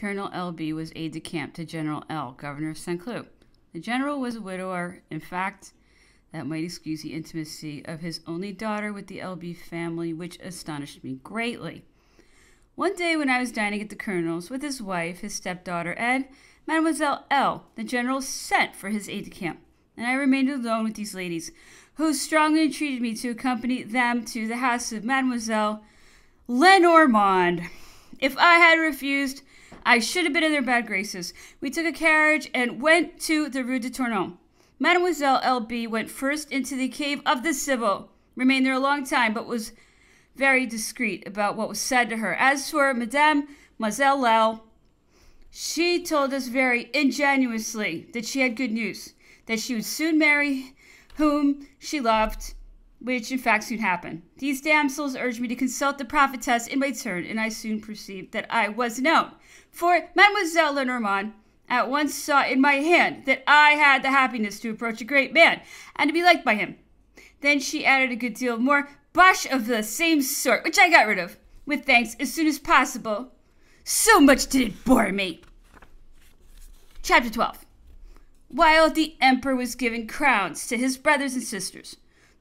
Colonel L.B. was aide de camp to General L., governor of St. Cloud. The general was a widower. In fact, that might excuse the intimacy of his only daughter with the L.B. family, which astonished me greatly. One day, when I was dining at the colonel's with his wife, his stepdaughter, Ed, Mademoiselle L., the general sent for his aide de camp, and I remained alone with these ladies, who strongly entreated me to accompany them to the house of Mademoiselle Lenormand. If I had refused, I should have been in their bad graces. We took a carriage and went to the Rue de Tournon. Mademoiselle L.B. went first into the cave of the Sibyl, remained there a long time, but was very discreet about what was said to her. As for Madame Mademoiselle she told us very ingenuously that she had good news, that she would soon marry whom she loved, which in fact soon happened. These damsels urged me to consult the prophetess in my turn, and I soon perceived that I was known. For Mademoiselle Lenormand at once saw in my hand that I had the happiness to approach a great man and to be liked by him. Then she added a good deal more bosh of the same sort, which I got rid of, with thanks, as soon as possible. So much did it bore me. Chapter 12 While the emperor was giving crowns to his brothers and sisters,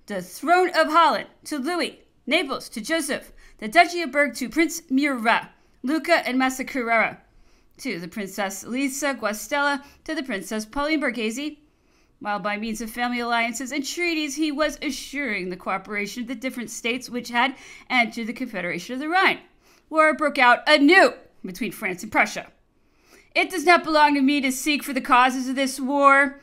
the throne of Holland to Louis, Naples to Joseph, the Duchy of Berg to Prince Murat, Lucca and Massa Carrara, to the Princess Lisa Guastalla, to the Princess Pauline Borghese, while by means of family alliances and treaties he was assuring the cooperation of the different states which had entered the Confederation of the Rhine. War broke out anew between France and Prussia. It does not belong to me to seek for the causes of this war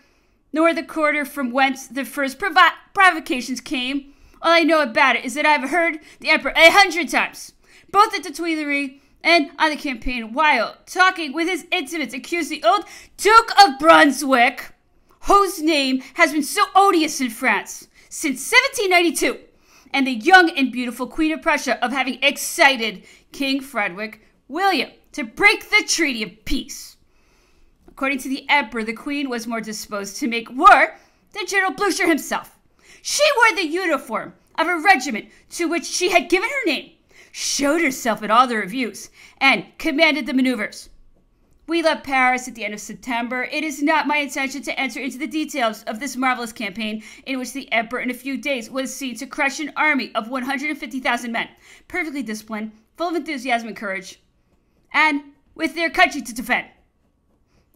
nor the quarter from whence the first provo- provocations came. All I know about it is that I've heard the Emperor a hundred times, both at the Tuileries and on the campaign, while talking with his intimates, accused the old Duke of Brunswick, whose name has been so odious in France since 1792, and the young and beautiful Queen of Prussia of having excited King Frederick William to break the treaty of peace. According to the emperor, the queen was more disposed to make war than General Blucher himself. She wore the uniform of a regiment to which she had given her name, showed herself at all the reviews, and commanded the maneuvers. We left Paris at the end of September. It is not my intention to enter into the details of this marvelous campaign in which the emperor in a few days was seen to crush an army of 150,000 men, perfectly disciplined, full of enthusiasm and courage, and with their country to defend.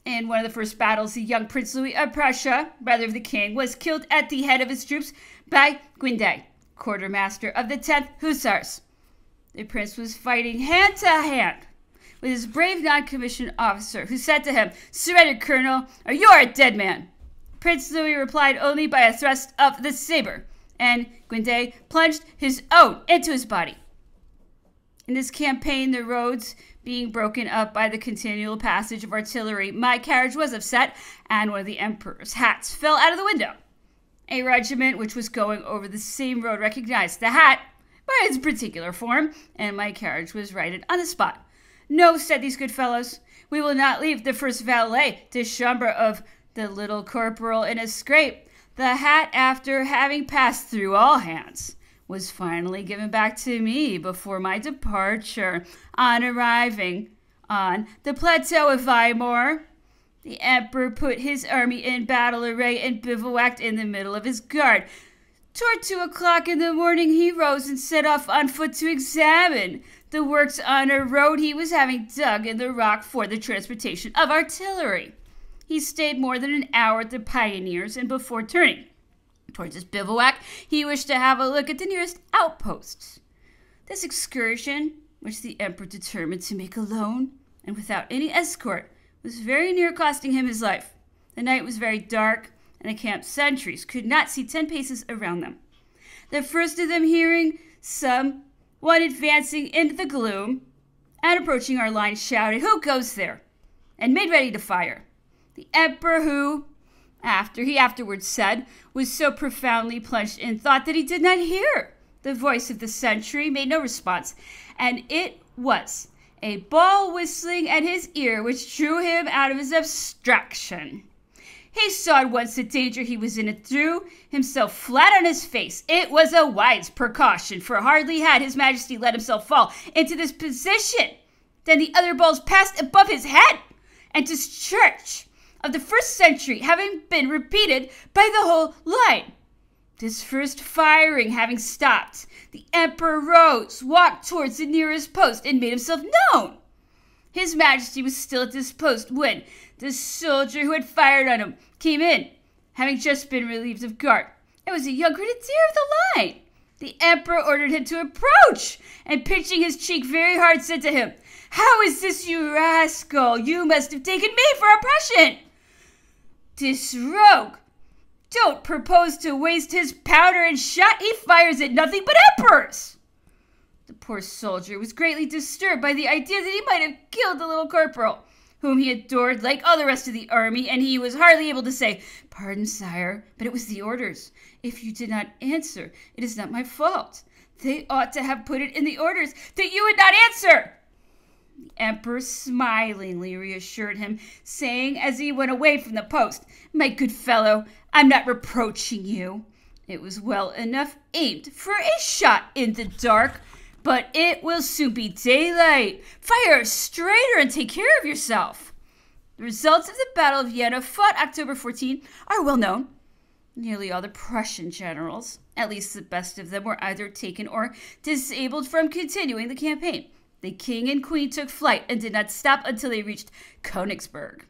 In one of the first battles, the young Prince Louis of Prussia, brother of the king, was killed at the head of his troops by Guindet, quartermaster of the 10th Hussars. The prince was fighting hand to hand with his brave non commissioned officer, who said to him, Surrender, colonel, or you are a dead man. Prince Louis replied only by a thrust of the saber, and Guindet plunged his own into his body. In this campaign, the roads being broken up by the continual passage of artillery, my carriage was upset, and one of the Emperor's hats fell out of the window. A regiment which was going over the same road recognized the hat by its particular form, and my carriage was righted on the spot. No, said these good fellows, we will not leave the first valet de chambre of the little corporal in a scrape. The hat, after having passed through all hands, was finally given back to me before my departure. On arriving on the plateau of Weimar, the emperor put his army in battle array and bivouacked in the middle of his guard. Toward two o'clock in the morning, he rose and set off on foot to examine the works on a road he was having dug in the rock for the transportation of artillery. He stayed more than an hour at the Pioneers, and before turning towards his bivouac, he wished to have a look at the nearest outposts. This excursion, which the emperor determined to make alone and without any escort, was very near costing him his life. The night was very dark, and the camp sentries could not see ten paces around them. The first of them, hearing some one advancing into the gloom and approaching our line, shouted, Who goes there? and made ready to fire. The emperor, who, after he afterwards said, was so profoundly plunged in thought that he did not hear the voice of the sentry, made no response, and it was a ball whistling at his ear which drew him out of his abstraction. He saw at once the danger he was in and threw himself flat on his face. It was a wise precaution, for hardly had his majesty let himself fall into this position than the other balls passed above his head, and his church of the first century having been repeated by the whole line. This first firing having stopped, the emperor rose, walked towards the nearest post, and made himself known. His majesty was still at this post when the soldier who had fired on him came in, having just been relieved of guard. It was a young grenadier of the line. The emperor ordered him to approach, and pinching his cheek very hard, said to him, How is this, you rascal? You must have taken me for a Prussian. This rogue don't propose to waste his powder and shot. He fires at nothing but emperors. The poor soldier was greatly disturbed by the idea that he might have killed the little corporal, whom he adored like all the rest of the army, and he was hardly able to say, Pardon, sire, but it was the orders. If you did not answer, it is not my fault. They ought to have put it in the orders that you would not answer. The emperor smilingly reassured him, saying as he went away from the post, My good fellow, I'm not reproaching you. It was well enough aimed for a shot in the dark, but it will soon be daylight. Fire straighter and take care of yourself. The results of the Battle of Jena, fought October 14, are well known. Nearly all the Prussian generals, at least the best of them, were either taken or disabled from continuing the campaign. The king and queen took flight and did not stop until they reached Königsberg.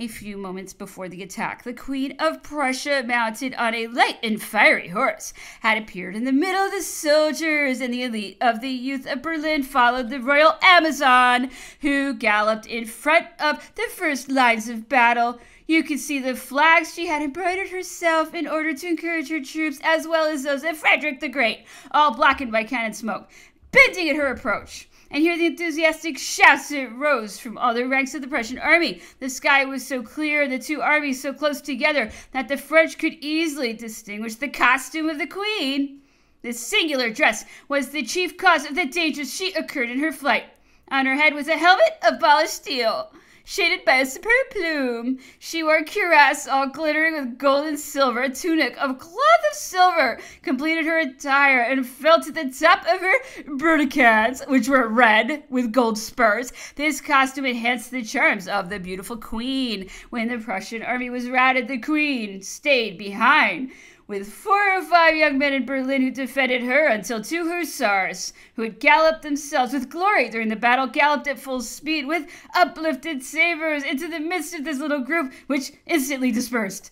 A few moments before the attack, the Queen of Prussia, mounted on a light and fiery horse, had appeared in the middle of the soldiers, and the elite of the youth of Berlin followed the royal Amazon, who galloped in front of the first lines of battle. You could see the flags she had embroidered herself in order to encourage her troops, as well as those of Frederick the Great, all blackened by cannon smoke, bending at her approach and hear the enthusiastic shouts that rose from all the ranks of the Prussian army. The sky was so clear and the two armies so close together that the French could easily distinguish the costume of the Queen. This singular dress was the chief cause of the dangers she occurred in her flight. On her head was a helmet of polished steel shaded by a superb plume. She wore a cuirass all glittering with gold and silver. A tunic of cloth of silver completed her attire and fell to the top of her brodequins, which were red with gold spurs. This costume enhanced the charms of the beautiful queen. When the Prussian army was routed, the queen stayed behind with four or five young men in Berlin who defended her until two hussars, who had galloped themselves with glory during the battle, galloped at full speed with uplifted sabers into the midst of this little group, which instantly dispersed.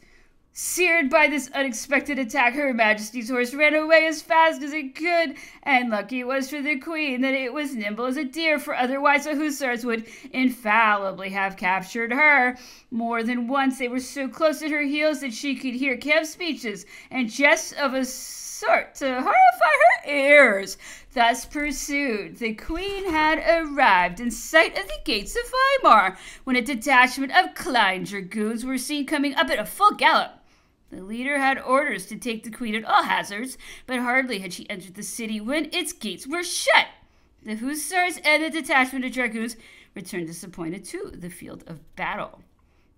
Seared by this unexpected attack, Her Majesty's horse ran away as fast as it could, and lucky it was for the Queen that it was nimble as a deer, for otherwise the hussars would infallibly have captured her. More than once they were so close at her heels that she could hear camp speeches and jests of a sort to horrify her ears. Thus pursued, the Queen had arrived in sight of the gates of Weimar when a detachment of Klein dragoons were seen coming up at a full gallop. The leader had orders to take the queen at all hazards, but hardly had she entered the city when its gates were shut. The hussars and the detachment of dragoons returned disappointed to the field of battle.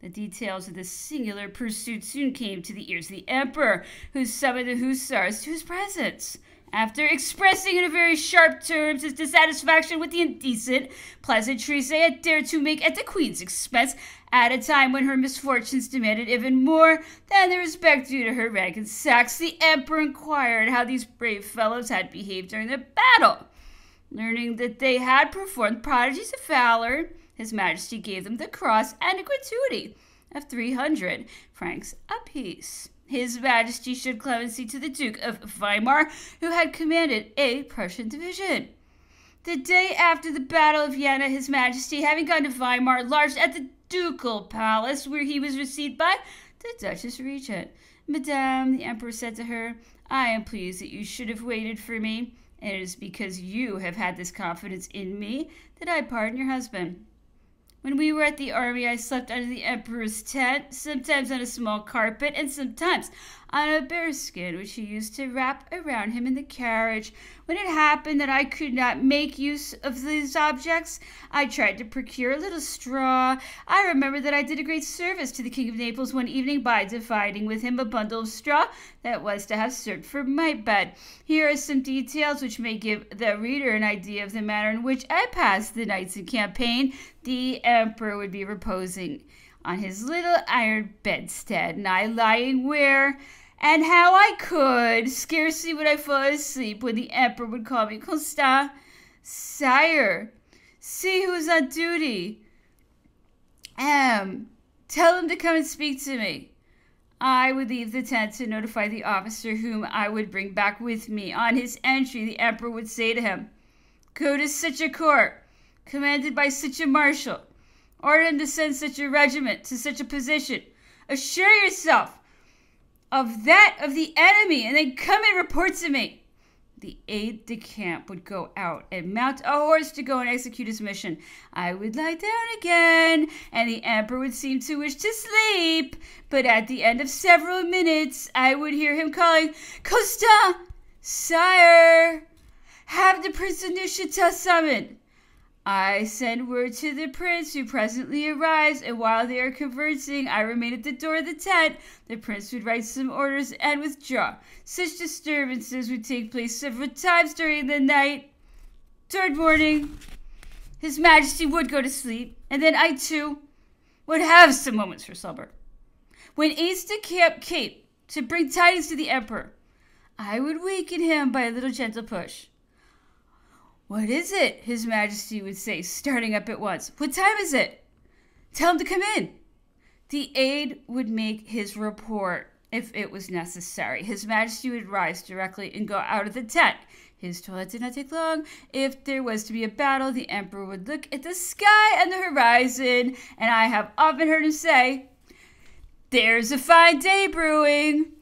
The details of this singular pursuit soon came to the ears of the emperor, who summoned the hussars to his presence. After expressing in very sharp terms his dissatisfaction with the indecent pleasantries they had dared to make at the queen's expense, at a time when her misfortunes demanded even more than the respect due to her rank and sex, the emperor inquired how these brave fellows had behaved during the battle. Learning that they had performed prodigies of valor, his majesty gave them the cross and a gratuity of 300 francs apiece. His Majesty showed clemency to the Duke of Weimar, who had commanded a Prussian division. The day after the Battle of Jena, His Majesty, having gone to Weimar, lodged at the ducal palace, where he was received by the Duchess Regent. Madame, the Emperor said to her, I am pleased that you should have waited for me. And it is because you have had this confidence in me that I pardon your husband. When we were at the army, I slept under the emperor's tent, sometimes on a small carpet, and sometimes on a bearskin which he used to wrap around him in the carriage. When it happened that I could not make use of these objects, I tried to procure a little straw. I remember that I did a great service to the King of Naples one evening by dividing with him a bundle of straw that was to have served for my bed. Here are some details which may give the reader an idea of the manner in which I passed the nights in campaign. The emperor would be reposing on his little iron bedstead, and I lying where and how I could. Scarcely would I fall asleep when the emperor would call me Constant. Sire, see who's on duty. M, tell him to come and speak to me. I would leave the tent to notify the officer whom I would bring back with me. On his entry, the emperor would say to him, Go to such a court, commanded by such a marshal. Order him to send such a regiment to such a position. Assure yourself of that of the enemy, and then come and report to me. The aide de camp would go out and mount a horse to go and execute his mission. I would lie down again, and the emperor would seem to wish to sleep. But at the end of several minutes, I would hear him calling, Constant, sire, have the Prince of Neuchatel summoned. I send word to the prince, who presently arrives, and while they are conversing, I remain at the door of the tent. The prince would write some orders and withdraw. Such disturbances would take place several times during the night. Toward morning, His Majesty would go to sleep, and then I too would have some moments for slumber. When aides de camp came to bring tidings to the emperor, I would waken him by a little gentle push. What is it? His Majesty would say, starting up at once. What time is it? Tell him to come in. The aide would make his report if it was necessary. His Majesty would rise directly and go out of the tent. His toilet did not take long. If there was to be a battle, the Emperor would look at the sky and the horizon, and I have often heard him say, There's a fine day brewing.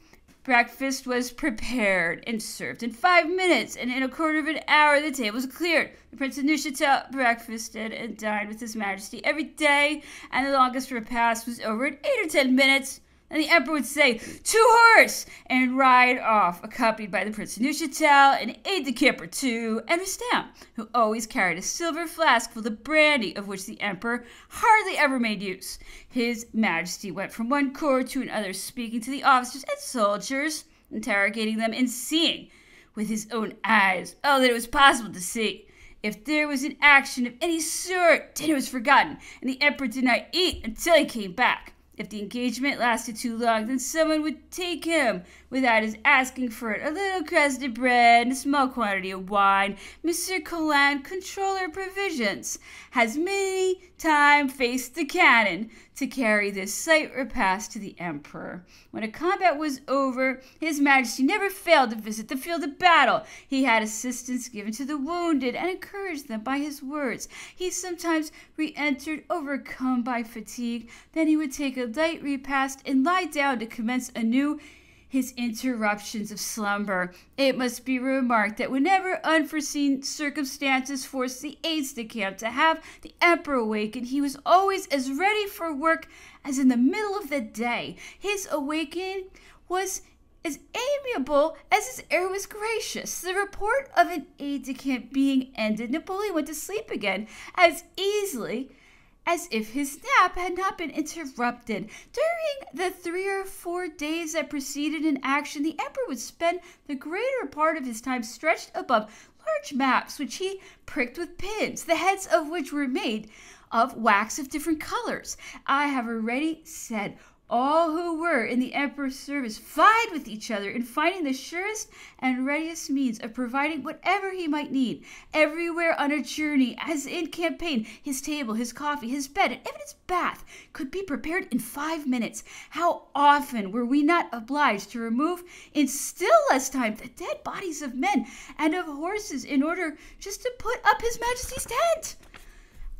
Breakfast was prepared and served in five minutes, and in a quarter of an hour the table was cleared. The Prince of Neuchatel breakfasted and dined with His Majesty every day, and the longest repast was over in eight or ten minutes. And the emperor would say, To horse! and ride off, accompanied by the Prince Neuchatel, an aide de camp or two, and Roustan, who always carried a silver flask full of brandy, of which the emperor hardly ever made use. His Majesty went from one court to another, speaking to the officers and soldiers, interrogating them, and seeing with his own eyes all that it was possible to see. If there was an action of any sort, dinner was forgotten, and the emperor did not eat until he came back. If the engagement lasted too long, then someone would take him without his asking for it. A little crust of bread and a small quantity of wine. Monsieur Colin, controller provisions, has many time faced the cannon to carry this slight repast to the emperor. When a combat was over, his majesty never failed to visit the field of battle. He had assistance given to the wounded and encouraged them by his words. He sometimes re-entered overcome by fatigue. Then he would take a light repast and lie down to commence anew his interruptions of slumber. It must be remarked that whenever unforeseen circumstances forced the aides de camp to have the emperor awaken, he was always as ready for work as in the middle of the day. His awakening was as amiable as his air was gracious. The report of an aide de camp being ended, Napoleon went to sleep again as easily as if his nap had not been interrupted. During the three or four days that preceded an action, the emperor would spend the greater part of his time stretched above large maps which he pricked with pins, the heads of which were made of wax of different colors. I have already said all who were in the emperor's service vied with each other in finding the surest and readiest means of providing whatever he might need. Everywhere on a journey, as in campaign, his table, his coffee, his bed, and even his bath could be prepared in five minutes. How often were we not obliged to remove in still less time the dead bodies of men and of horses in order just to put up his majesty's tent?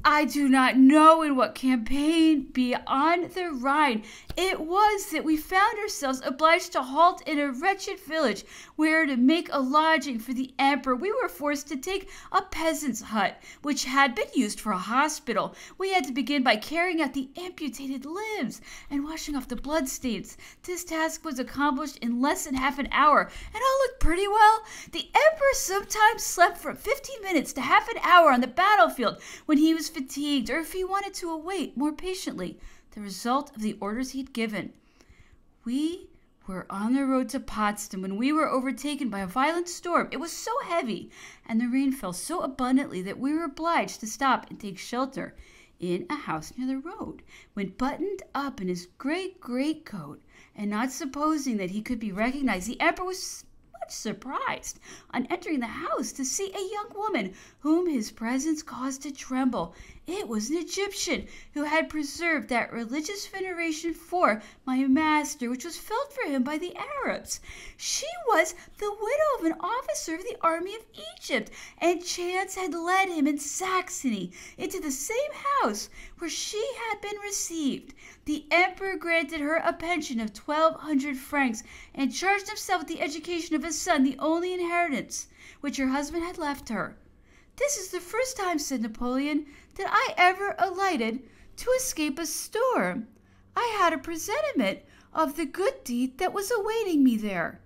I do not know in what campaign beyond the Rhine it was that we found ourselves obliged to halt in a wretched village where, to make a lodging for the emperor, we were forced to take a peasant's hut, which had been used for a hospital. We had to begin by carrying out the amputated limbs and washing off the bloodstains. This task was accomplished in less than half an hour, and all looked pretty well. The emperor sometimes slept from 15 minutes to half an hour on the battlefield when he was fatigued or if he wanted to await more patiently the result of the orders he'd given. We were on the road to Potsdam when we were overtaken by a violent storm. It was so heavy and the rain fell so abundantly that we were obliged to stop and take shelter in a house near the road. When buttoned up in his great greatcoat, and not supposing that he could be recognized, the emperor was much surprised on entering the house to see a young woman whom his presence caused to tremble. It was an Egyptian who had preserved that religious veneration for my master which was felt for him by the Arabs. She was the widow of an officer of the army of Egypt, and chance had led him in Saxony into the same house where she had been received. The emperor granted her a pension of twelve hundred francs, and charged himself with the education of his son, the only inheritance which her husband had left her. This is the first time, said Napoleon, that I ever alighted to escape a storm. I had a presentiment of the good deed that was awaiting me there.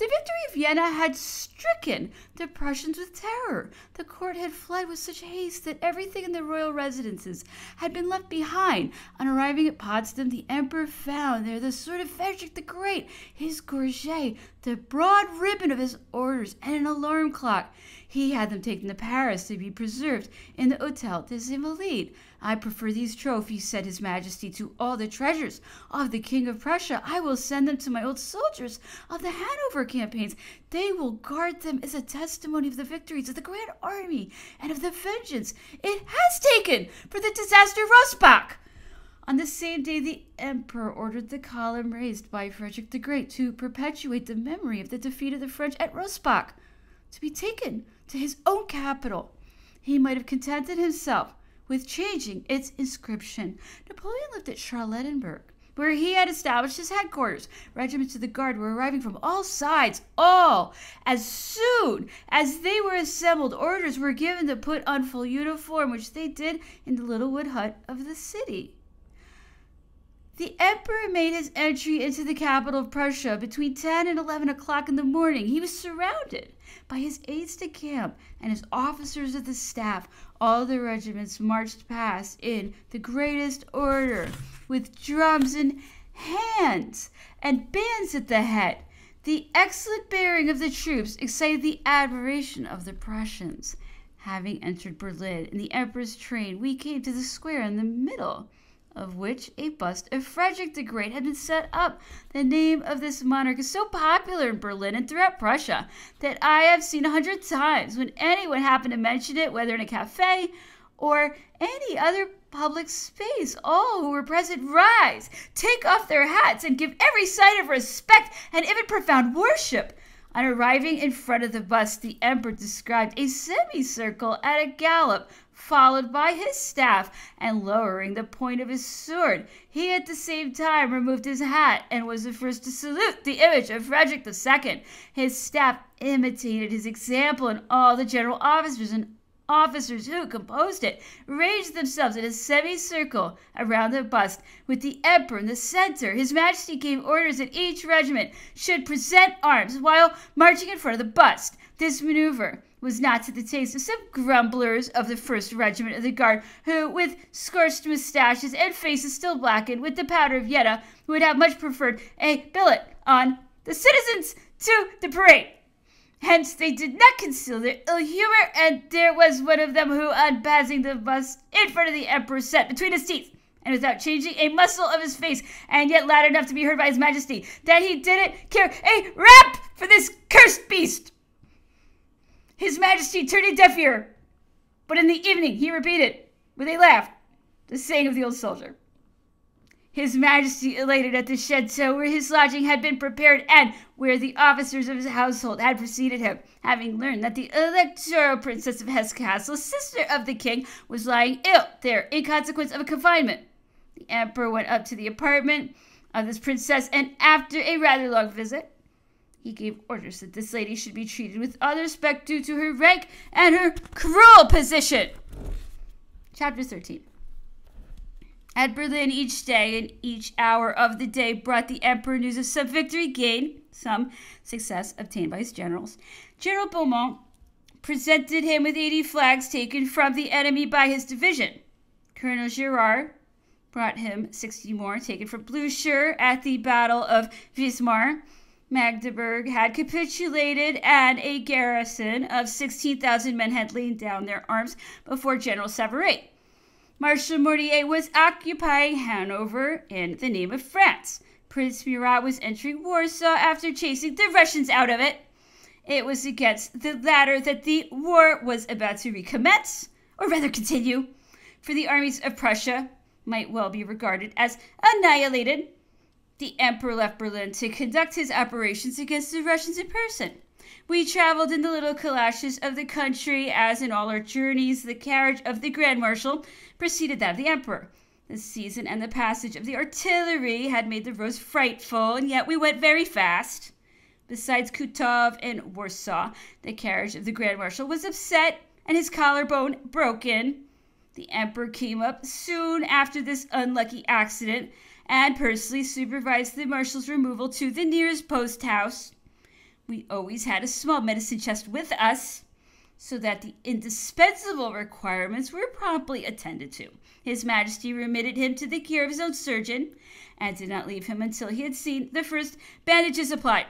The victory of Jena had stricken the Prussians with terror. The court had fled with such haste that everything in the royal residences had been left behind. On arriving at Potsdam, the emperor found there the sword of Frederick the Great, his gorget, the broad ribbon of his orders, and an alarm clock. He had them taken to Paris to be preserved in the Hôtel des Invalides. I prefer these trophies, said his majesty, to all the treasures of the king of Prussia. I will send them to my old soldiers of the Hanover campaigns. They will guard them as a testimony of the victories of the Grand Army and of the vengeance it has taken for the disaster of Rossbach. On the same day, the emperor ordered the column raised by Frederick the Great to perpetuate the memory of the defeat of the French at Rossbach to be taken to his own capital. He might have contented himself with changing its inscription. Napoleon lived at Charlottenburg, where he had established his headquarters. Regiments of the Guard were arriving from all sides, all. As soon as they were assembled, orders were given to put on full uniform, which they did in the little wood hut of the city. The emperor made his entry into the capital of Prussia between 10 and 11 o'clock in the morning. He was surrounded by his aides de camp and his officers of the staff. All the regiments marched past in the greatest order, with drums in hands and bands at the head. The excellent bearing of the troops excited the admiration of the Prussians. Having entered Berlin in the emperor's train, we came to the square in the middle of which a bust of Frederick the Great had been set up. The name of this monarch is so popular in Berlin and throughout Prussia that I have seen a hundred times when anyone happened to mention it, whether in a cafe or any other public space. All who were present rise, take off their hats, and give every sign of respect and even profound worship. On arriving in front of the bust, the emperor described a semicircle at a gallop followed by his staff, and lowering the point of his sword, he at the same time removed his hat and was the first to salute the image of Frederick II. His staff imitated his example, and all the general officers and officers who composed it ranged themselves in a semicircle around the bust, with the emperor in the center. His majesty gave orders that each regiment should present arms while marching in front of the bust. This maneuver was not to the taste of some grumblers of the first regiment of the guard, who, with scorched mustaches and faces still blackened with the powder of Jena, would have much preferred a billet on the citizens to the parade. Hence, they did not conceal their ill humor, and there was one of them who, on passing the bust in front of the emperor, said between his teeth, and without changing a muscle of his face, and yet loud enough to be heard by his majesty, that he didn't care a rap for this cursed beast. His Majesty turned a deaf ear, but in the evening he repeated, with a laugh, the saying of the old soldier. His Majesty elated at the chateau where his lodging had been prepared and where the officers of his household had preceded him, having learned that the electoral princess of Hesse Cassel, sister of the king, was lying ill there in consequence of a confinement. The emperor went up to the apartment of this princess, and after a rather long visit, he gave orders that this lady should be treated with the respect due to her rank and her cruel position. Chapter 13 at Berlin each day and each hour of the day brought the emperor news of some victory gained, some success obtained by his generals. General Beaumont presented him with 80 flags taken from the enemy by his division. Colonel Girard brought him 60 more taken from Blucher at the Battle of Wismar. Magdeburg had capitulated, and a garrison of 16,000 men had laid down their arms before General Savary. Marshal Mortier was occupying Hanover in the name of France. Prince Murat was entering Warsaw after chasing the Russians out of it. It was against the latter that the war was about to recommence, or rather continue, for the armies of Prussia might well be regarded as annihilated. The Emperor left Berlin to conduct his operations against the Russians in person. We traveled in the little calashes of the country, as in all our journeys, the carriage of the Grand Marshal preceded that of the Emperor. The season and the passage of the artillery had made the roads frightful, and yet we went very fast. Besides Kutno and Warsaw, the carriage of the Grand Marshal was upset and his collarbone broken. The Emperor came up soon after this unlucky accident and personally supervised the Marshal's removal to the nearest post house. We always had a small medicine chest with us so that the indispensable requirements were promptly attended to. His Majesty remitted him to the care of his own surgeon and did not leave him until he had seen the first bandages applied.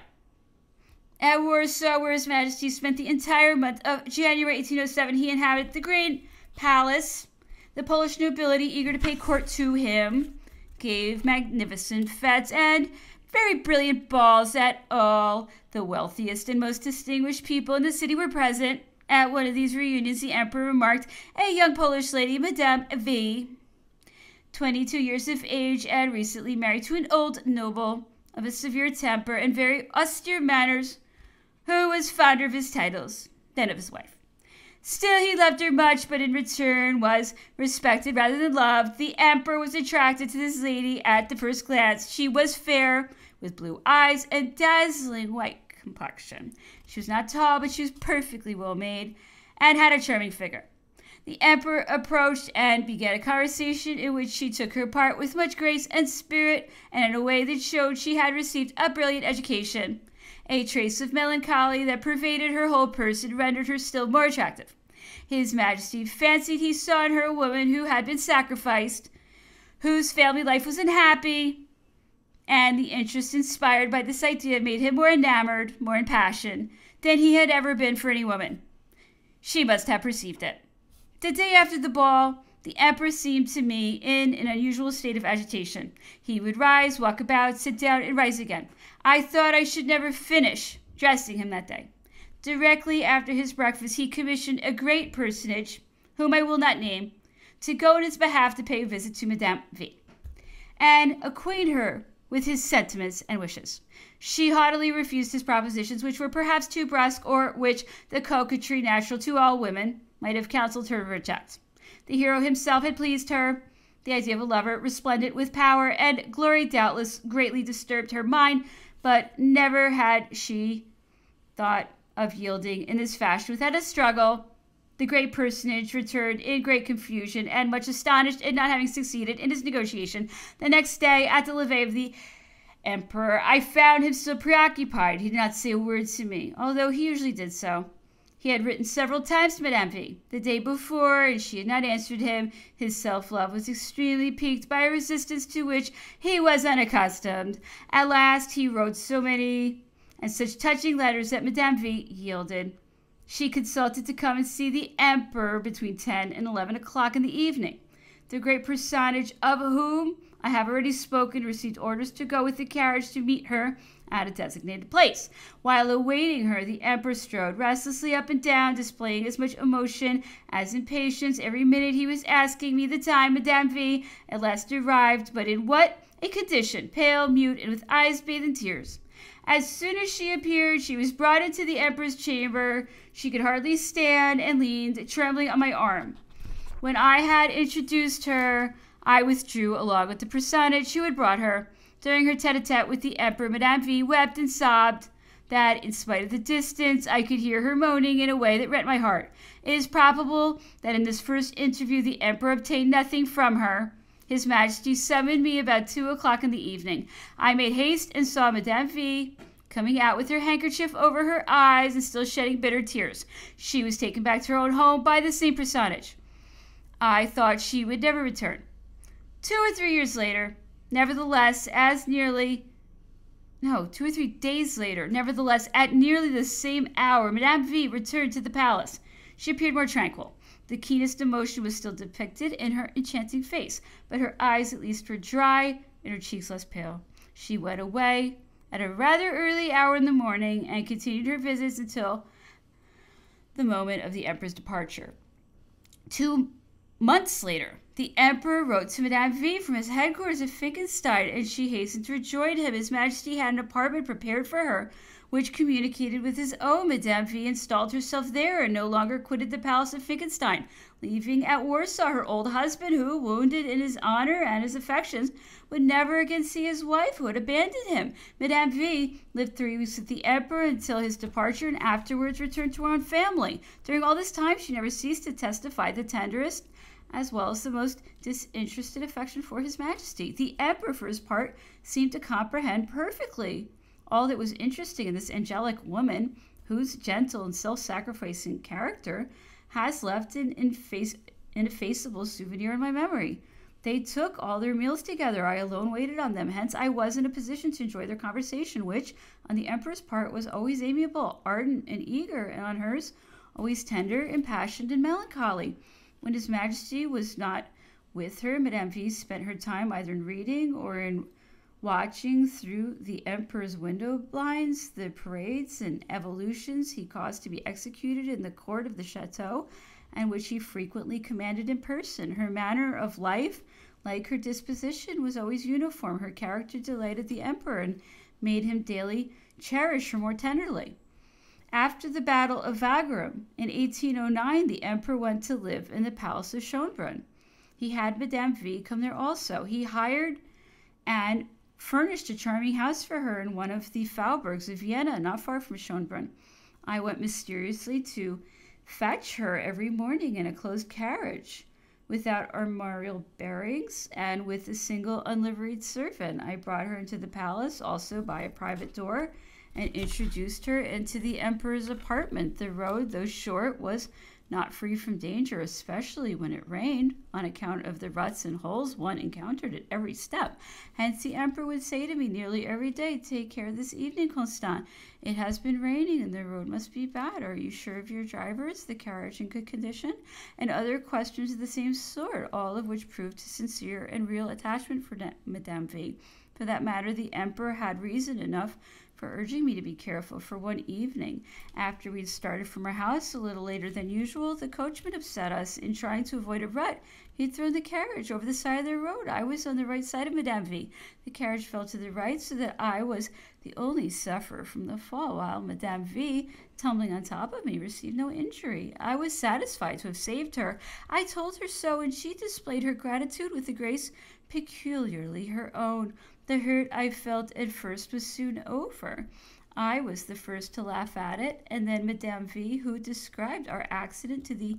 At Warsaw, where His Majesty spent the entire month of January 1807, he inhabited the Grand Palace. The Polish nobility, eager to pay court to him, gave magnificent fetes and very brilliant balls at all. The wealthiest and most distinguished people in the city were present. At one of these reunions, the emperor remarked a young Polish lady, Madame V, 22 years of age and recently married to an old noble of a severe temper and very austere manners, who was fonder of his titles than of his wife. Still, he loved her much, but in return was respected rather than loved. The emperor was attracted to this lady at the first glance. She was fair, with blue eyes and dazzling white complexion. She was not tall, but she was perfectly well made and had a charming figure. The emperor approached and began a conversation in which she took her part with much grace and spirit and in a way that showed she had received a brilliant education. A trace of melancholy that pervaded her whole person rendered her still more attractive. His Majesty fancied he saw in her a woman who had been sacrificed, whose family life was unhappy, and the interest inspired by this idea made him more enamored, more impassioned, than he had ever been for any woman. She must have perceived it. The day after the ball, the Emperor seemed to me in an unusual state of agitation. He would rise, walk about, sit down, and rise again. I thought I should never finish dressing him that day. Directly after his breakfast, he commissioned a great personage, whom I will not name, to go on his behalf to pay a visit to Madame V. and acquaint her with his sentiments and wishes. She haughtily refused his propositions, which were perhaps too brusque, or which the coquetry natural to all women might have counseled her to reject. The hero himself had pleased her. The idea of a lover, resplendent with power and glory, doubtless greatly disturbed her mind, but never had she thought of yielding in this fashion without a struggle. The great personage returned in great confusion and much astonished at not having succeeded in his negotiation. The next day, at the levee of the Emperor, I found him still preoccupied. He did not say a word to me, although he usually did so. He had written several times to Madame V the day before, and she had not answered him. His self love was extremely piqued by a resistance to which he was unaccustomed. At last, he wrote so many and such touching letters that Madame V yielded. She consulted to come and see the Emperor between 10 and 11 o'clock in the evening. the great personage of whom I have already spoken, received orders to go with the carriage to meet her at a designated place. While awaiting her, the emperor strode restlessly up and down, displaying as much emotion as impatience. Every minute he was asking me the time Madame V at last arrived, but in what a condition, pale, mute, and with eyes bathed in tears. As soon as she appeared, she was brought into the emperor's chamber. She could hardly stand and leaned, trembling on my arm. When I had introduced her, I withdrew along with the personage who had brought her. During her tete a tete with the emperor, Madame V wept and sobbed that, in spite of the distance, I could hear her moaning in a way that rent my heart. It is probable that in this first interview the emperor obtained nothing from her. His Majesty summoned me about two o'clock in the evening. I made haste and saw Madame V coming out with her handkerchief over her eyes and still shedding bitter tears. She was taken back to her own home by the same personage. I thought she would never return. Two or three years later, nevertheless, as nearly no, two or three days later, nevertheless, at nearly the same hour, Madame V returned to the palace. She appeared more tranquil. The keenest emotion was still depicted in her enchanting face, but her eyes at least were dry and her cheeks less pale. She went away at a rather early hour in the morning and continued her visits until the moment of the emperor's departure. Two months later, the emperor wrote to Madame V from his headquarters at Finkenstein, and she hastened to rejoin him. His Majesty had an apartment prepared for her which communicated with his own. Madame V installed herself there and no longer quitted the palace of Finkenstein, leaving at Warsaw her old husband, who, wounded in his honor and his affections, would never again see his wife, who had abandoned him. Madame V lived three weeks with the emperor until his departure and afterwards returned to her own family. During all this time, she never ceased to testify the tenderest as well as the most disinterested affection for his majesty. The emperor, for his part, seemed to comprehend perfectly all that was interesting in this angelic woman, whose gentle and self sacrificing character has left an ineffaceable souvenir in my memory. They took all their meals together. I alone waited on them. Hence, I was in a position to enjoy their conversation, which, on the emperor's part, was always amiable, ardent, and eager, and on hers, always tender, impassioned, and melancholy. When His Majesty was not with her, Madame V spent her time either in reading or in watching through the emperor's window blinds the parades and evolutions he caused to be executed in the court of the chateau, and which he frequently commanded in person. Her manner of life, like her disposition, was always uniform. Her character delighted the emperor and made him daily cherish her more tenderly. After the Battle of Wagram in 1809, the emperor went to live in the palace of Schönbrunn. He had Madame V come there also. He hired and furnished a charming house for her in one of the Faubourgs of Vienna, not far from Schönbrunn. I went mysteriously to fetch her every morning in a closed carriage, without armorial bearings, and with a single unliveried servant. I brought her into the palace, also by a private door, and introduced her into the emperor's apartment. The road, though short, was not free from danger, especially when it rained, on account of the ruts and holes one encountered at every step. Hence, the emperor would say to me nearly every day, Take care this evening, Constant. It has been raining and the road must be bad. Are you sure of your driver? Is the carriage in good condition? And other questions of the same sort, all of which proved sincere and real attachment for Madame V. For that matter, the emperor had reason enough for urging me to be careful, for one evening, after we'd started from our house a little later than usual, the coachman upset us in trying to avoid a rut. He'd thrown the carriage over the side of the road. I was on the right side of Madame V. The carriage fell to the right, so that I was the only sufferer from the fall, while Madame V, tumbling on top of me, received no injury. I was satisfied to have saved her. I told her so, and she displayed her gratitude with a grace peculiarly her own. The hurt I felt at first was soon over. I was the first to laugh at it, and then Madame V, who described our accident to the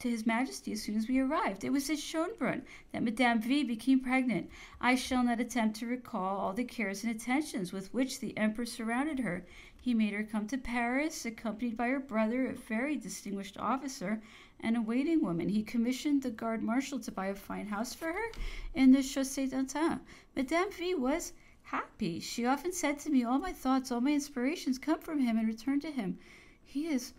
to His Majesty as soon as we arrived. It was at Schönbrunn that Madame V became pregnant. I shall not attempt to recall all the cares and attentions with which the Emperor surrounded her. He made her come to Paris, accompanied by her brother, a very distinguished officer, and a waiting woman. He commissioned the guard marshal to buy a fine house for her in the Chaussee d'Antin. Madame V was happy. She often said to me, All my thoughts, all my inspirations come from him and return to him. He is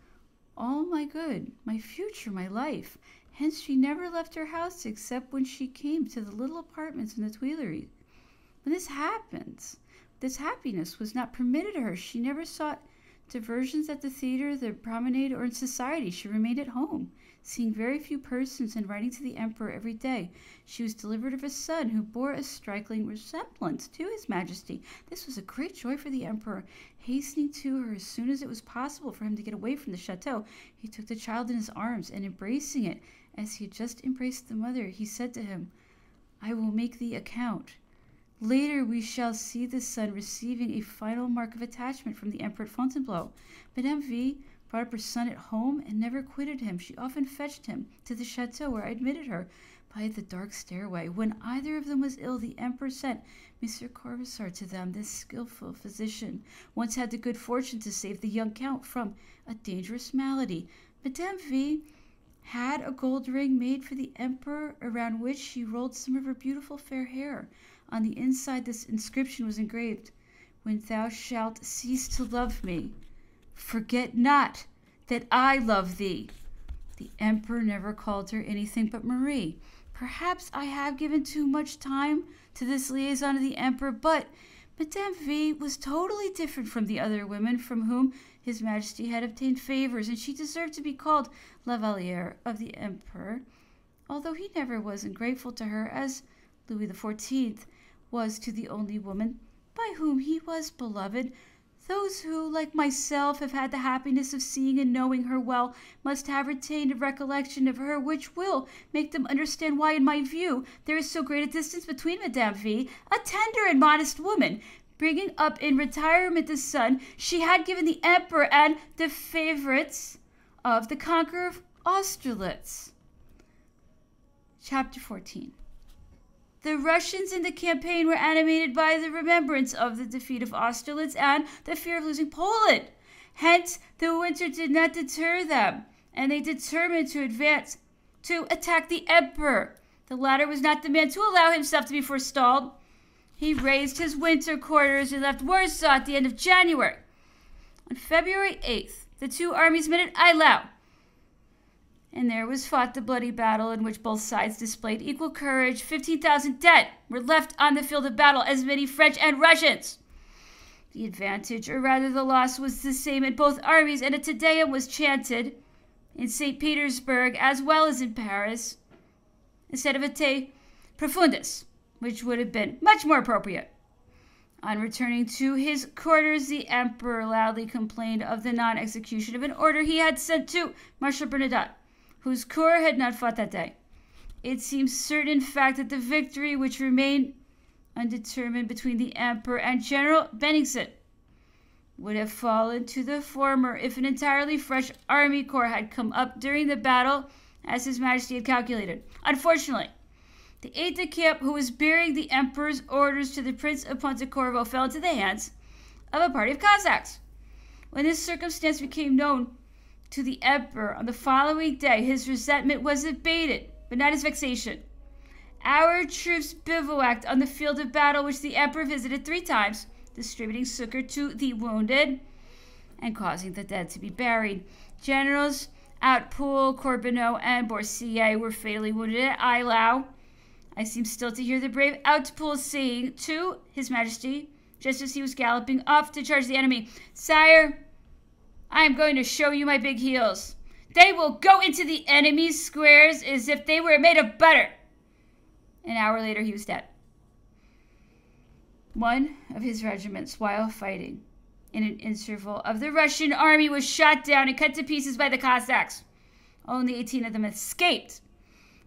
all my good, my future, my life. Hence, she never left her house except when she came to the little apartments in the Tuileries. When this happens, this happiness was not permitted to her. She never sought diversions at the theater, the promenade, or in society. She remained at home, seeing very few persons and writing to the emperor every day. She was delivered of a son who bore a striking resemblance to his majesty. This was a great joy for the emperor. Hastening to her as soon as it was possible for him to get away from the chateau, he took the child in his arms, and embracing it, as he had just embraced the mother, he said to him, I will make thee a count. Later we shall see the son receiving a final mark of attachment from the Emperor at Fontainebleau. Madame V brought up her son at home and never quitted him. She often fetched him to the chateau where I admitted her by the dark stairway. When either of them was ill, the Emperor sent Monsieur Corvisart to them. This skilful physician once had the good fortune to save the young count from a dangerous malady. Madame V had a gold ring made for the Emperor around which she rolled some of her beautiful fair hair. On the inside this inscription was engraved When thou shalt cease to love me, forget not that I love thee. The Emperor never called her anything but Marie. Perhaps I have given too much time to this liaison of the Emperor, but Madame V was totally different from the other women from whom His Majesty had obtained favors, and she deserved to be called La Valliere of the Emperor, although he never was ungrateful to her, as Louis XIV was to the only woman by whom he was beloved. Those who, like myself, have had the happiness of seeing and knowing her well, must have retained a recollection of her which will make them understand why, in my view, there is so great a distance between Madame V, a tender and modest woman, bringing up in retirement the son she had given the Emperor, and the favorites of the conqueror of Austerlitz. Chapter 14 the Russians in the campaign were animated by the remembrance of the defeat of Austerlitz and the fear of losing Poland. Hence, the winter did not deter them, and they determined to advance to attack the emperor. The latter was not the man to allow himself to be forestalled. He raised his winter quarters and left Warsaw at the end of January. On February 8th, the two armies met at Eylau, and there was fought the bloody battle in which both sides displayed equal courage. 15,000 dead were left on the field of battle, as many French and Russians. The advantage, or rather the loss, was the same in both armies, and a Te Deum was chanted in St. Petersburg as well as in Paris, instead of a De Profundis, which would have been much more appropriate. On returning to his quarters, the emperor loudly complained of the non execution of an order he had sent to Marshal Bernadotte whose corps had not fought that day. It seems certain, in fact, that the victory which remained undetermined between the Emperor and General Bennigsen would have fallen to the former if an entirely fresh army corps had come up during the battle, as His Majesty had calculated. Unfortunately, the aide de camp who was bearing the Emperor's orders to the Prince of Pontecorvo fell into the hands of a party of Cossacks. When this circumstance became known, to the emperor on the following day, his resentment was abated, but not his vexation. Our troops bivouacked on the field of battle, which the emperor visited three times, distributing succor to the wounded and causing the dead to be buried. Generals Hautpoul, Corbineau, and Boursier were fatally wounded at Eylau. I seem still to hear the brave Hautpoul saying to His Majesty, just as he was galloping off to charge the enemy, Sire, I am going to show you my big heels. They will go into the enemy's squares as if they were made of butter. An hour later, he was dead. One of his regiments, while fighting in an interval of the Russian army, was shot down and cut to pieces by the Cossacks. Only 18 of them escaped.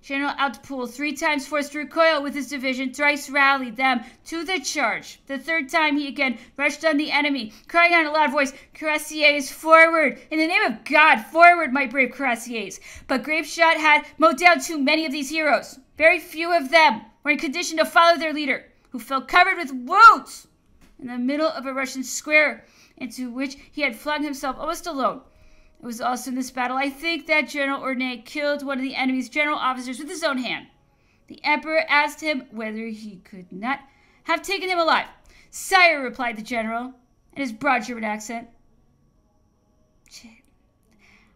General Hautpoul, three times forced to recoil with his division, thrice rallied them to the charge. The third time he again rushed on the enemy, crying out in a loud voice, Cuirassiers, forward! In the name of God, forward, my brave cuirassiers! But Grapeshot had mowed down too many of these heroes. Very few of them were in condition to follow their leader, who fell covered with wounds in the middle of a Russian square into which he had flung himself almost alone. It was also in this battle, I think, that General Ornay killed one of the enemy's general officers with his own hand. The emperor asked him whether he could not have taken him alive. Sire, replied the general, in his broad German accent,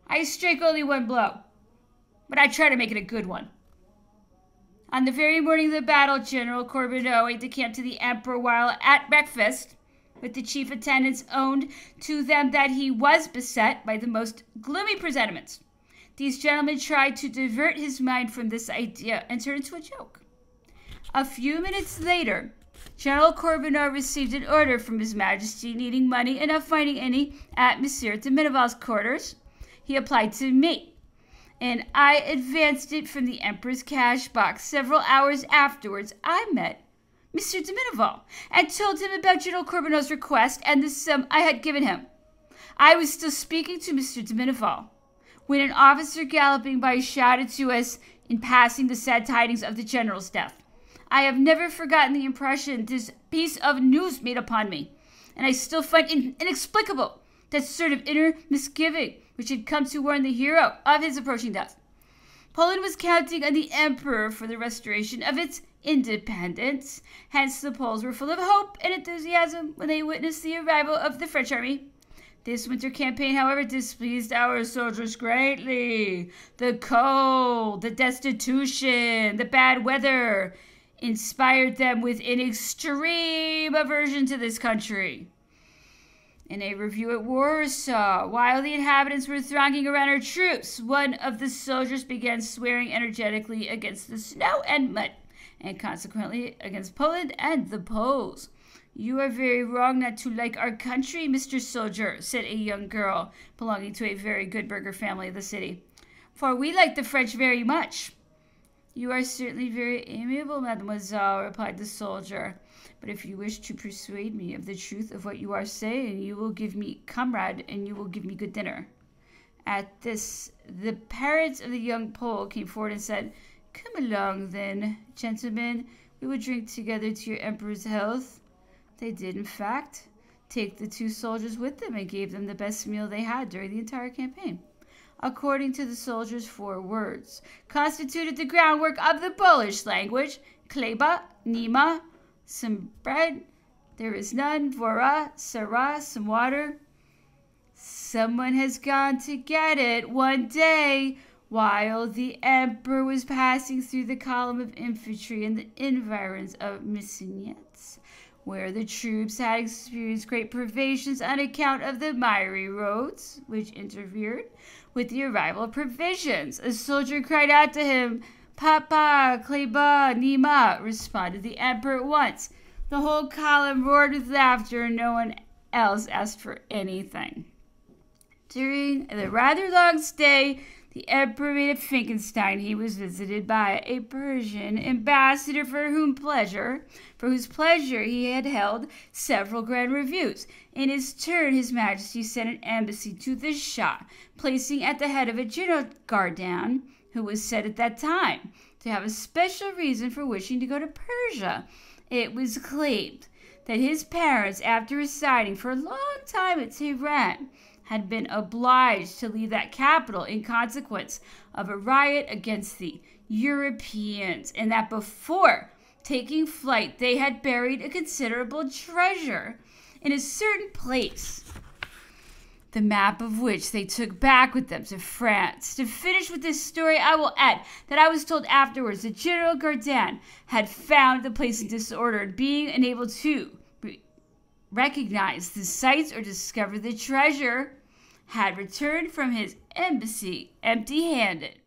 I strike only one blow, but I try to make it a good one. On the very morning of the battle, General Corbineau aide de camp to the Emperor while at breakfast with the chief attendants owned to them that he was beset by the most gloomy presentiments. These gentlemen tried to divert his mind from this idea and turn it into a joke. A few minutes later, General Corbineau received an order from His Majesty needing money and not finding any at Monsieur de Méneval's quarters. He applied to me, and I advanced it from the Emperor's cash box. Several hours afterwards, I met Monsieur de Méneval and told him about General Corbineau's request and the sum I had given him. I was still speaking to Mr. de Méneval when an officer galloping by shouted to us in passing the sad tidings of the general's death. I have never forgotten the impression this piece of news made upon me, and I still find in- inexplicable that sort of inner misgiving which had come to warn the hero of his approaching death. Poland was counting on the emperor for the restoration of its independence. Hence, the Poles were full of hope and enthusiasm when they witnessed the arrival of the French army. This winter campaign, however, displeased our soldiers greatly. The cold, the destitution, the bad weather inspired them with an extreme aversion to this country. In a review at Warsaw, while the inhabitants were thronging around our troops, one of the soldiers began swearing energetically against the snow and mud, and consequently against Poland and the Poles. You are very wrong not to like our country, Mr. Soldier, said a young girl belonging to a very good burgher family of the city. For we like the French very much. You are certainly very amiable, mademoiselle, replied the soldier. But if you wish to persuade me of the truth of what you are saying, you will give me comrade and you will give me good dinner. At this, the parents of the young Pole came forward and said, Come along then, gentlemen. We will drink together to your emperor's health. They did, in fact, take the two soldiers with them and gave them the best meal they had during the entire campaign. According to the soldiers, four words constituted the groundwork of the Polish language Kleba, nima, some bread, there is none, vora, sara, some water. Someone has gone to get it one day while the emperor was passing through the column of infantry in the environs of Missinets where the troops had experienced great privations on account of the miry roads, which interfered with the arrival of provisions. A soldier cried out to him, Papa, Kleba, Nima, responded the emperor at once. The whole column roared with laughter, and no one else asked for anything. During the rather long stay, the emperor at Finkenstein. He was visited by a Persian ambassador for whom pleasure, for whose pleasure he had held several grand reviews. In his turn, his majesty sent an embassy to the Shah, placing at the head of a general Gardane, who was said at that time to have a special reason for wishing to go to Persia. It was claimed that his parents, after residing for a long time at Tehran, had been obliged to leave that capital in consequence of a riot against the Europeans, and that before taking flight they had buried a considerable treasure in a certain place, the map of which they took back with them to France. To finish with this story, I will add that I was told afterwards that General Gardane had found the place in disorder being unable to recognize the sites or discover the treasure, had returned from his embassy empty handed.